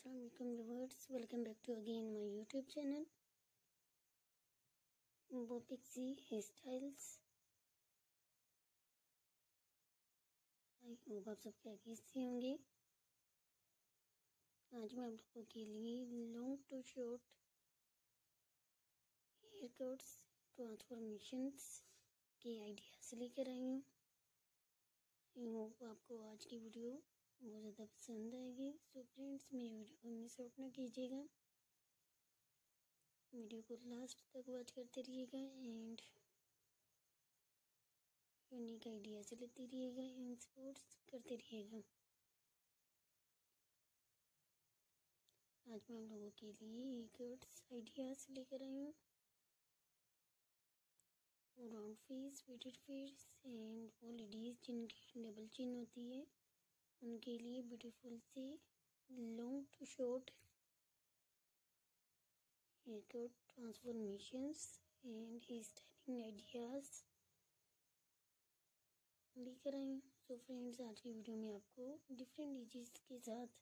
Assalamualaikum viewers welcome back to again my YouTube channel. वो pixie hair styles I hope आप सब क्या कैसे होंगे? आज मैं आप लोगों के लिए long to short hair cuts transformations के आइडियाज़ लेकर आई हूँ। आई होप आपको आज की वीडियो बहुत ज़्यादा पसंद आएगी। सो फ्रेंड्स मेरी वीडियो को मिस आउट ना कीजिएगा। वीडियो को लास्ट तक वॉच करते रहिएगा एंड यूनिक आइडिया से लेते रहिएगा एंड स्पोर्ट्स करते रहिएगा। आज मैं आप लोगों के लिए गुड्स आइडियाज़ लेकर आई हूँ। Round face weighted face and वो लेडीज़ जिनकी डबल चिन होती है। उनके लिए beautiful C long to short hair cut transformations and hair styling ideas लेकर आई सो फ्रेंड्स आज की वीडियो में आपको डिफरेंट एजेस के साथ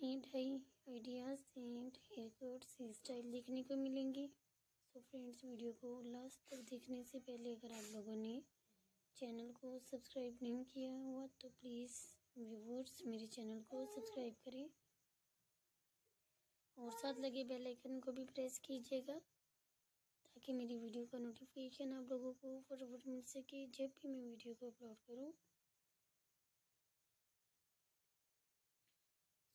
hair dye ideas and hair cuts hair style देखने को मिलेंगे। सो फ्रेंड्स वीडियो को लास्ट तक देखने से पहले अगर आप लोगों ने चैनल को सब्सक्राइब नहीं किया हुआ तो प्लीज़ व्यूवर्स मेरे चैनल को सब्सक्राइब करें। और साथ लगे बेल आइकन को भी प्रेस कीजिएगा ताकि मेरी वीडियो का नोटिफिकेशन आप लोगों को फटाफट मिल सके जब भी मैं वीडियो को अपलोड करूँ।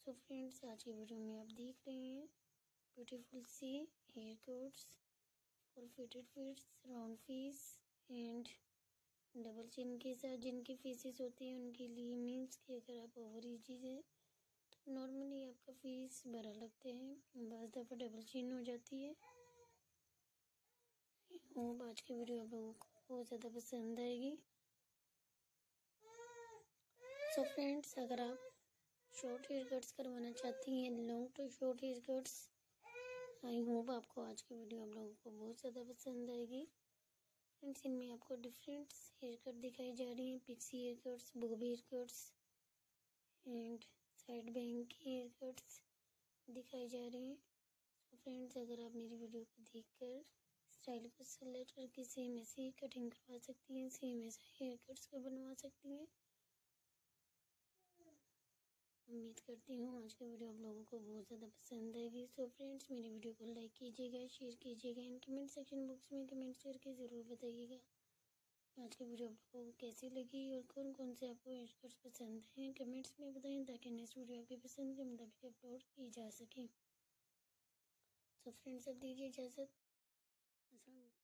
सो फ्रेंड्स आज की वीडियो में आप देख रहे हैं beautiful C hair cuts for fitted fits round face and double chin के साथ जिनकी फीसेस होती हैं, उनके लिए मीन्स कि अगर आप ओवर एजीज हैं तो नॉर्मली आपका फ़ीस बड़ा लगते हैं बस दफ़ा डबल चिन हो जाती है। होप आज की वीडियो आप लोगों को बहुत ज़्यादा पसंद आएगी। सो so फ्रेंड्स अगर आप शॉर्ट हेयर कट्स करवाना चाहती हैं long to short hair cuts I hope आपको आज की वीडियो आप लोगों को बहुत ज़्यादा पसंद आएगी। फ्रेंड्स इनमें आपको डिफरेंट हेयर कट दिखाई जा रही हैं pixie hair cuts bobby hair cuts and side bank hair cuts दिखाई जा रही हैं। तो फ्रेंड्स अगर आप मेरी वीडियो को देखकर स्टाइल को सेलेक्ट करके सेम ऐसे ही कटिंग करवा सकती हैं सेम ऐसा हेयर कट्स को बनवा सकती हैं। उम्मीद करती हूँ आज की वीडियो आप लोगों को बहुत ज़्यादा पसंद आएगी। सो फ्रेंड्स मेरी वीडियो को लाइक कीजिएगा शेयर कीजिएगा एंड कमेंट सेक्शन बॉक्स में कमेंट करके ज़रूर बताइएगा। आज की वीडियो आप लोगों को कैसी लगी और कौन कौन से आपको हेयर पसंद हैं कमेंट्स में बताएँ ताकि नेक्स्ट वीडियो आपकी पसंद के मुताबिक अपलोड की जा सके। सो फ्रेंड्स अब दीजिए इजाज़त।